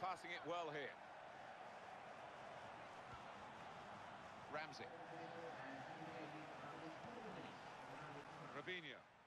passing it well here. Ramsey. Rabinho.